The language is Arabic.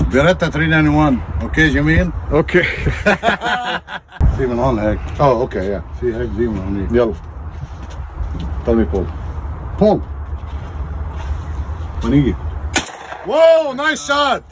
بيريتا 391 أوكي جميل أوكي في من هون هيك آه أوكي يا في هيك زي من هونيك يلا tell me بول ونيجي واو نايس شوت